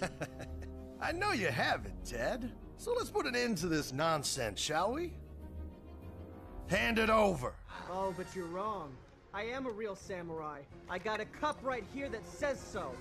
I know you have it, Ted. So let's put an end to this nonsense, shall we? Hand it over. Oh, but you're wrong. I am a real samurai. I got a cup right here that says so.